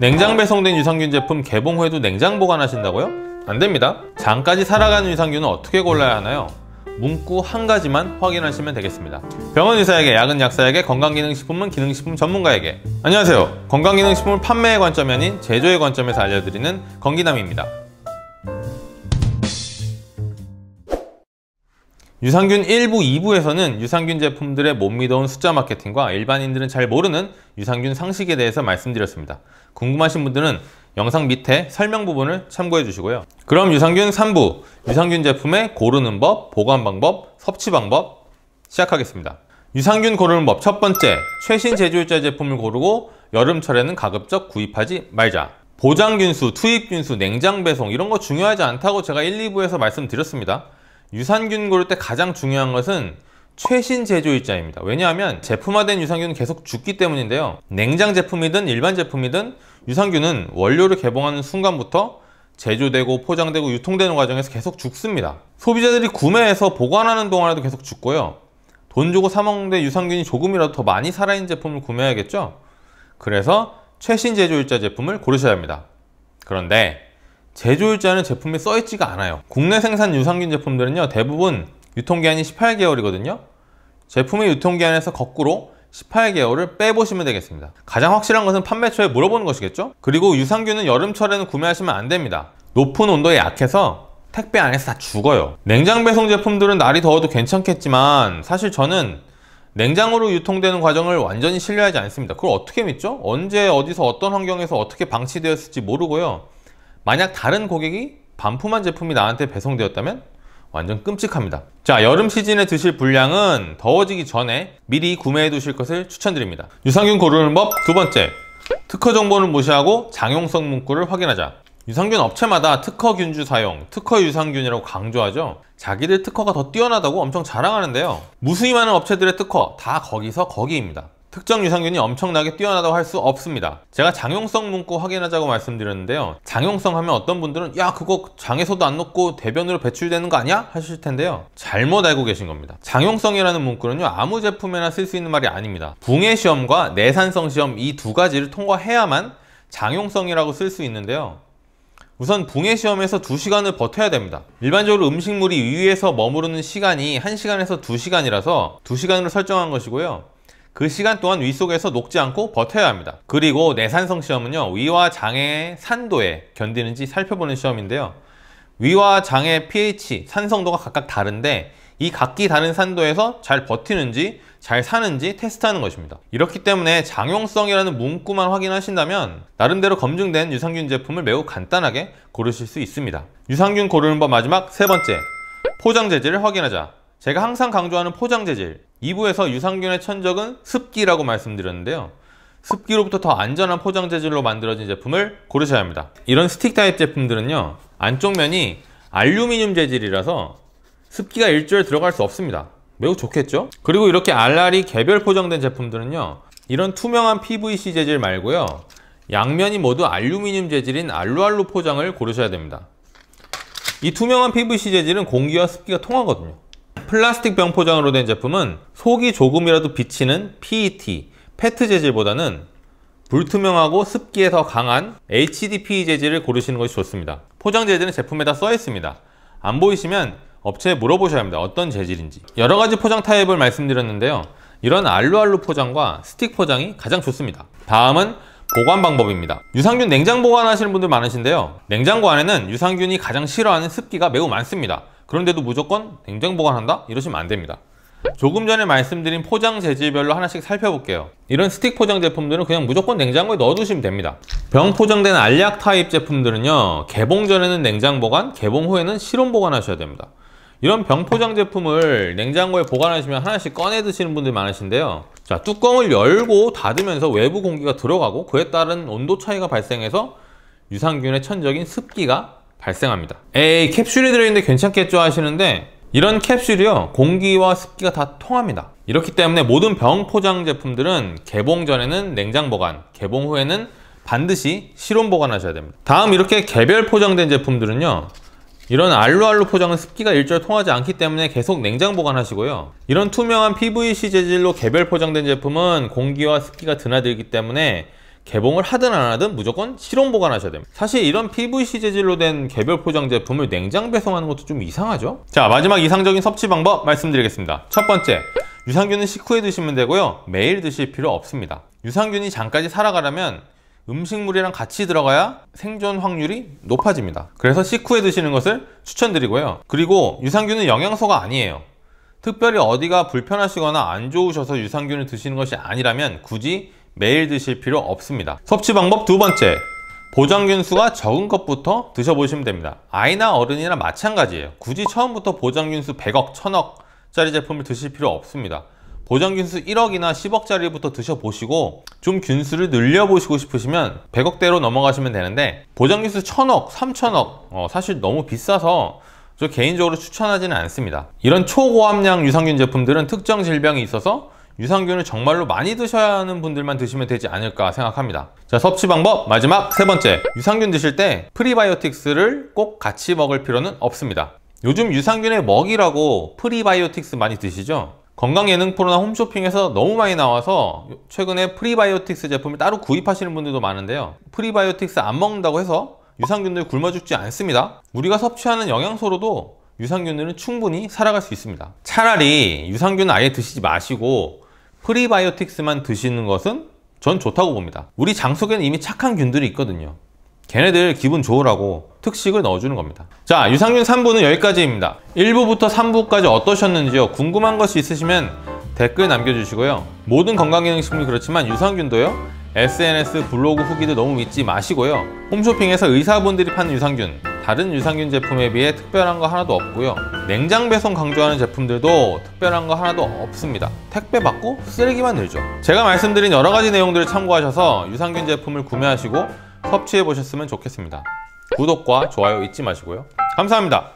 냉장 배송된 유산균 제품 개봉 후에도 냉장 보관하신다고요? 안 됩니다. 장까지 살아가는 유산균은 어떻게 골라야 하나요? 문구 한 가지만 확인하시면 되겠습니다. 병원 의사에게, 약은 약사에게, 건강기능식품은 기능식품 전문가에게. 안녕하세요. 건강기능식품을 판매의 관점이 아닌 제조의 관점에서 알려드리는 건기남입니다. 유산균 1부, 2부에서는 유산균 제품들의 못 믿어온 숫자 마케팅과 일반인들은 잘 모르는 유산균 상식에 대해서 말씀드렸습니다. 궁금하신 분들은 영상 밑에 설명 부분을 참고해 주시고요. 그럼 유산균 3부, 유산균 제품의 고르는 법, 보관 방법, 섭취 방법 시작하겠습니다. 유산균 고르는 법 첫 번째, 최신 제조일자 제품을 고르고 여름철에는 가급적 구입하지 말자. 보장균수, 투입균수, 냉장 배송 이런 거 중요하지 않다고 제가 1, 2부에서 말씀드렸습니다. 유산균 고를 때 가장 중요한 것은 최신 제조일자입니다. 왜냐하면 제품화된 유산균은 계속 죽기 때문인데요. 냉장 제품이든 일반 제품이든 유산균은 원료를 개봉하는 순간부터 제조되고 포장되고 유통되는 과정에서 계속 죽습니다. 소비자들이 구매해서 보관하는 동안에도 계속 죽고요. 돈 주고 사먹는데 유산균이 조금이라도 더 많이 살아있는 제품을 구매해야겠죠? 그래서 최신 제조일자 제품을 고르셔야 합니다. 그런데 제조일자는 제품에 써있지가 않아요. 국내 생산 유산균 제품들은요, 대부분 유통기한이 18개월이거든요. 제품의 유통기한에서 거꾸로 18개월을 빼보시면 되겠습니다. 가장 확실한 것은 판매 초에 물어보는 것이겠죠? 그리고 유산균은 여름철에는 구매하시면 안 됩니다. 높은 온도에 약해서 택배 안에서 다 죽어요. 냉장 배송 제품들은 날이 더워도 괜찮겠지만 사실 저는 냉장으로 유통되는 과정을 완전히 신뢰하지 않습니다. 그걸 어떻게 믿죠? 언제 어디서 어떤 환경에서 어떻게 방치되었을지 모르고요. 만약 다른 고객이 반품한 제품이 나한테 배송되었다면 완전 끔찍합니다. 자, 여름 시즌에 드실 분량은 더워지기 전에 미리 구매해 두실 것을 추천드립니다. 유산균 고르는 법 두 번째, 특허 정보는 무시하고 장용성 문구를 확인하자. 유산균 업체마다 특허 균주 사용, 특허 유산균이라고 강조하죠. 자기들 특허가 더 뛰어나다고 엄청 자랑하는데요. 무수히 많은 업체들의 특허 다 거기서 거기입니다. 특정 유산균이 엄청나게 뛰어나다고 할 수 없습니다. 제가 장용성 문구 확인하자고 말씀드렸는데요. 장용성 하면 어떤 분들은 야 그거 장에서도 안 녹고 대변으로 배출되는 거 아니야? 하실 텐데요. 잘못 알고 계신 겁니다. 장용성이라는 문구는요. 아무 제품에나 쓸 수 있는 말이 아닙니다. 붕해 시험과 내산성 시험 이 두 가지를 통과해야만 장용성이라고 쓸 수 있는데요. 우선 붕해 시험에서 2시간을 버텨야 됩니다. 일반적으로 음식물이 위에서 머무르는 시간이 1시간에서 2시간이라서 2시간으로 설정한 것이고요. 그 시간 동안 위 속에서 녹지 않고 버텨야 합니다. 그리고 내산성 시험은요. 위와 장의 산도에 견디는지 살펴보는 시험인데요. 위와 장의 pH, 산성도가 각각 다른데 이 각기 다른 산도에서 잘 버티는지 잘 사는지 테스트하는 것입니다. 이렇기 때문에 장용성이라는 문구만 확인하신다면 나름대로 검증된 유산균 제품을 매우 간단하게 고르실 수 있습니다. 유산균 고르는 법 마지막 세 번째 포장 재질을 확인하자. 제가 항상 강조하는 포장 재질 2부에서 유산균의 천적은 습기라고 말씀드렸는데요. 습기로부터 더 안전한 포장 재질로 만들어진 제품을 고르셔야 합니다. 이런 스틱 타입 제품들은요. 안쪽 면이 알루미늄 재질이라서 습기가 일절 들어갈 수 없습니다. 매우 좋겠죠? 그리고 이렇게 알알이 개별 포장된 제품들은요. 이런 투명한 PVC 재질 말고요. 양면이 모두 알루미늄 재질인 알루알루 포장을 고르셔야 됩니다. 이 투명한 PVC 재질은 공기와 습기가 통하거든요. 플라스틱 병 포장으로 된 제품은 속이 조금이라도 비치는 PET, 페트 재질보다는 불투명하고 습기에 더 강한 HDPE 재질을 고르시는 것이 좋습니다. 포장 재질은 제품에다 써 있습니다. 안 보이시면 업체에 물어보셔야 합니다. 어떤 재질인지. 여러 가지 포장 타입을 말씀드렸는데요. 이런 alu-alu 포장과 스틱 포장이 가장 좋습니다. 다음은 보관 방법입니다. 유산균 냉장 보관하시는 분들 많으신데요. 냉장고 안에는 유산균이 가장 싫어하는 습기가 매우 많습니다. 그런데도 무조건 냉장 보관한다? 이러시면 안 됩니다. 조금 전에 말씀드린 포장 재질별로 하나씩 살펴볼게요. 이런 스틱 포장 제품들은 그냥 무조건 냉장고에 넣어두시면 됩니다. 병 포장된 알약 타입 제품들은요. 개봉 전에는 냉장 보관, 개봉 후에는 실온 보관하셔야 됩니다. 이런 병 포장 제품을 냉장고에 보관하시면 하나씩 꺼내 드시는 분들 많으신데요. 자, 뚜껑을 열고 닫으면서 외부 공기가 들어가고 그에 따른 온도 차이가 발생해서 유산균의 천적인 습기가 발생합니다. 에이 캡슐이 들어있는데 괜찮겠죠 하시는데 이런 캡슐이요 공기와 습기가 다 통합니다. 이렇기 때문에 모든 병 포장 제품들은 개봉 전에는 냉장 보관, 개봉 후에는 반드시 실온 보관하셔야 됩니다. 다음 이렇게 개별 포장된 제품들은요 이런 알루알루 포장은 습기가 일절 통하지 않기 때문에 계속 냉장 보관하시고요. 이런 투명한 PVC 재질로 개별 포장된 제품은 공기와 습기가 드나들기 때문에 개봉을 하든 안 하든 무조건 실온 보관하셔야 됩니다. 사실 이런 PVC 재질로 된 개별 포장 제품을 냉장 배송하는 것도 좀 이상하죠? 자, 마지막 이상적인 섭취 방법 말씀드리겠습니다. 첫 번째, 유산균은 식후에 드시면 되고요. 매일 드실 필요 없습니다. 유산균이 장까지 살아가려면 음식물이랑 같이 들어가야 생존 확률이 높아집니다. 그래서 식후에 드시는 것을 추천드리고요. 그리고 유산균은 영양소가 아니에요. 특별히 어디가 불편하시거나 안 좋으셔서 유산균을 드시는 것이 아니라면 굳이 매일 드실 필요 없습니다. 섭취 방법 두 번째. 보장균 수가 적은 것부터 드셔보시면 됩니다. 아이나 어른이나 마찬가지예요. 굳이 처음부터 보장균 수 100억, 1000억 짜리 제품을 드실 필요 없습니다. 보장균 수 1억이나 10억짜리부터 드셔보시고 좀 균수를 늘려보시고 싶으시면 100억대로 넘어가시면 되는데 보장균 수 1000억, 3000억 어, 사실 너무 비싸서 저 개인적으로 추천하지는 않습니다. 이런 초고함량 유산균 제품들은 특정 질병이 있어서 유산균을 정말로 많이 드셔야 하는 분들만 드시면 되지 않을까 생각합니다. 자, 섭취 방법 마지막 세 번째. 유산균 드실 때 프리바이오틱스를 꼭 같이 먹을 필요는 없습니다. 요즘 유산균의 먹이라고 프리바이오틱스 많이 드시죠? 건강 예능 프로나 홈쇼핑에서 너무 많이 나와서 최근에 프리바이오틱스 제품을 따로 구입하시는 분들도 많은데요. 프리바이오틱스 안 먹는다고 해서 유산균들 굶어 죽지 않습니다. 우리가 섭취하는 영양소로도 유산균들은 충분히 살아갈 수 있습니다. 차라리 유산균 아예 드시지 마시고 프리바이오틱스만 드시는 것은 전 좋다고 봅니다. 우리 장 속에는 이미 착한 균들이 있거든요. 걔네들 기분 좋으라고 특식을 넣어주는 겁니다. 자, 유산균 3부는 여기까지입니다. 1부부터 3부까지 어떠셨는지요? 궁금한 것이 있으시면 댓글 남겨주시고요. 모든 건강기능식품이 그렇지만 유산균도요. SNS, 블로그 후기도 너무 믿지 마시고요. 홈쇼핑에서 의사분들이 파는 유산균, 다른 유산균 제품에 비해 특별한 거 하나도 없고요. 냉장 배송 강조하는 제품들도 특별한 거 하나도 없습니다. 택배 받고 쓰레기만 늘죠. 제가 말씀드린 여러 가지 내용들을 참고하셔서 유산균 제품을 구매하시고 섭취해 보셨으면 좋겠습니다. 구독과 좋아요 잊지 마시고요. 감사합니다.